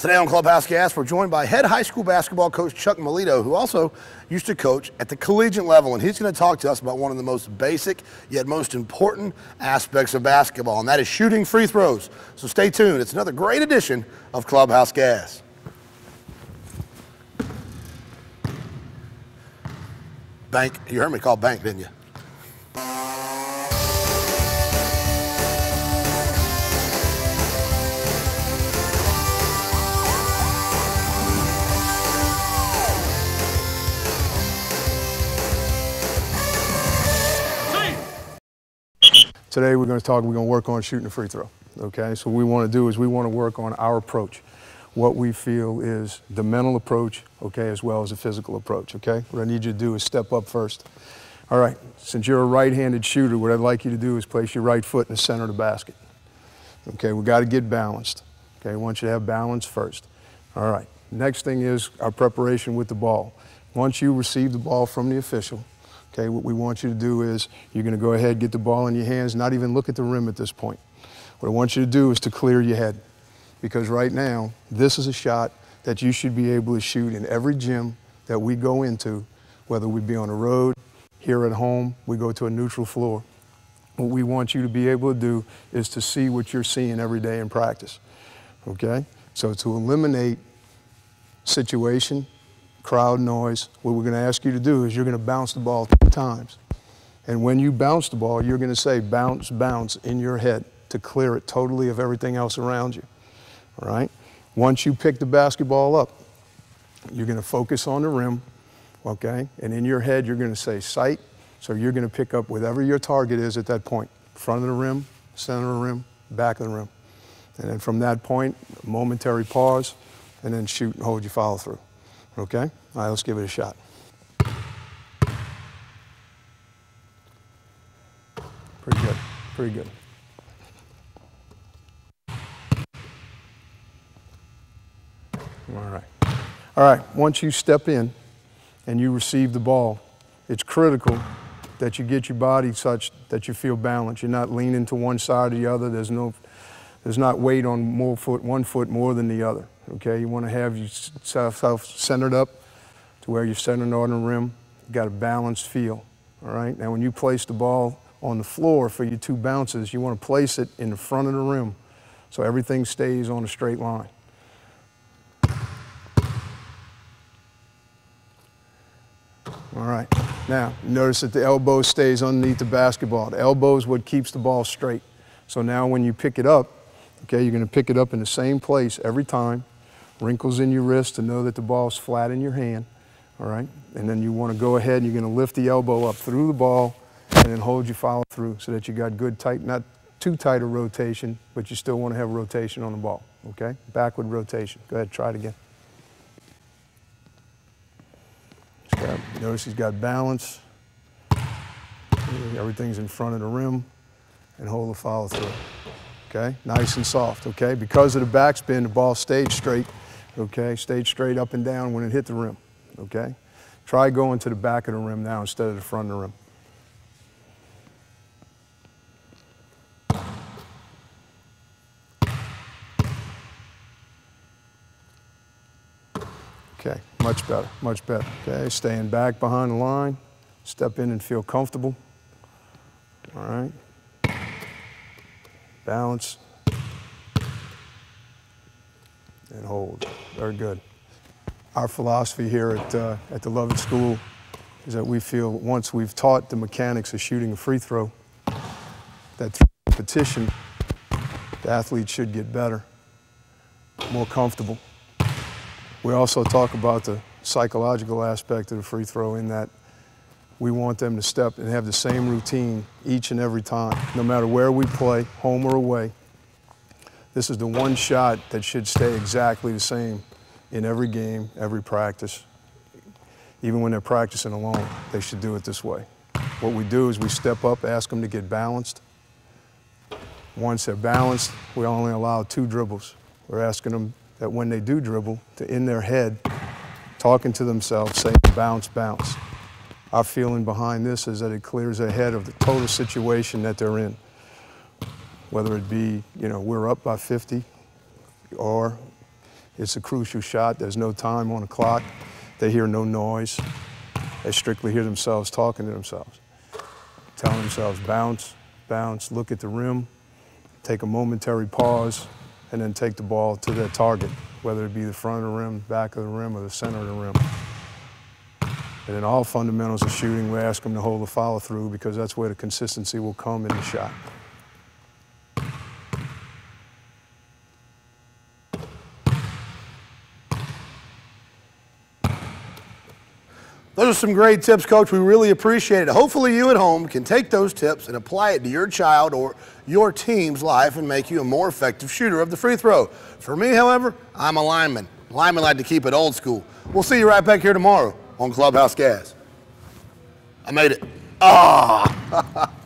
Today on Clubhouse Gas, we're joined by head high school basketball coach Chuck Melito, who also used to coach at the collegiate level. And he's going to talk to us about one of the most basic yet most important aspects of basketball, and that is shooting free throws. So stay tuned. It's another great edition of Clubhouse Gas. Bank, you heard me call bank, didn't you? Today we're going to talk, we're going to work on shooting a free throw. Okay, so what we want to do is we want to work on our approach, what we feel is the mental approach, okay, as well as the physical approach. Okay, what I need you to do is step up first. All right, since you're a right-handed shooter, what I'd like you to do is place your right foot in the center of the basket. Okay, we got to get balanced. Okay, I want you to have balance first. All right, next thing is our preparation with the ball. Once you receive the ball from the official, Okay, what we want you to do is you're going to go ahead, get the ball in your hands, not even look at the rim at this point. What I want you to do is to clear your head. Because right now, this is a shot that you should be able to shoot in every gym that we go into, whether we be on the road, here at home, we go to a neutral floor. What we want you to be able to do is to see what you're seeing every day in practice. Okay? So to eliminate situation, crowd noise, what we're going to ask you to do is you're going to bounce the ball two times. And when you bounce the ball, you're going to say bounce, bounce in your head to clear it totally of everything else around you. All right? Once you pick the basketball up, you're going to focus on the rim, okay? And in your head, you're going to say sight. So you're going to pick up whatever your target is at that point front of the rim, center of the rim, back of the rim. And then from that point, momentary pause, and then shoot and hold your follow through. Okay? All right, let's give it a shot. Pretty good. Pretty good. All right. All right, once you step in and you receive the ball, it's critical that you get your body such that you feel balanced. You're not leaning to one side or the other. There's no there's not weight on more foot, one foot more than the other. Okay, you want to have yourself centered up to where you're centered on the rim. You got a balanced feel. All right. Now, when you place the ball on the floor for your two bounces, you want to place it in the front of the rim so everything stays on a straight line. All right. Now, notice that the elbow stays underneath the basketball. The elbow is what keeps the ball straight. So now when you pick it up, okay, you're going to pick it up in the same place every time. Wrinkles in your wrist to know that the ball's flat in your hand. All right. And then you want to go ahead and you're going to lift the elbow up through the ball and then hold your follow through so that you got good tight, not too tight a rotation, but you still want to have rotation on the ball. Okay? Backward rotation. Go ahead, try it again. Got, notice he's got balance. Everything's in front of the rim and hold the follow through. Okay? Nice and soft. Okay? Because of the backspin, the ball stayed straight. Okay? Stayed straight up and down when it hit the rim. Okay? Try going to the back of the rim now instead of the front of the rim. Okay, much better, much better. Okay, staying back behind the line. Step in and feel comfortable. All right. Balance. And hold. Very good. Our philosophy here at, uh, at the Lovett School is that we feel once we've taught the mechanics of shooting a free throw, that through competition, the athletes should get better, more comfortable. We also talk about the psychological aspect of the free throw in that we want them to step and have the same routine each and every time, no matter where we play, home or away. This is the one shot that should stay exactly the same in every game, every practice. Even when they're practicing alone, they should do it this way. What we do is we step up, ask them to get balanced. Once they're balanced, we only allow two dribbles. We're asking them that when they do dribble, to in their head, talking to themselves, saying bounce, bounce. Our feeling behind this is that it clears their head of the total situation that they're in. Whether it be, you know, we're up by 50 or It's a crucial shot. There's no time on the clock. They hear no noise. They strictly hear themselves talking to themselves, telling themselves bounce, bounce, look at the rim, take a momentary pause, and then take the ball to their target, whether it be the front of the rim, back of the rim, or the center of the rim. And in all fundamentals of shooting, we ask them to hold the follow through because that's where the consistency will come in the shot. Are some great tips, Coach. We really appreciate it. Hopefully, you at home can take those tips and apply it to your child or your team's life and make you a more effective shooter of the free throw. For me, however, I'm a lineman. Linemen like to keep it old school. We'll see you right back here tomorrow on Clubhouse Gas. I made it. Ah!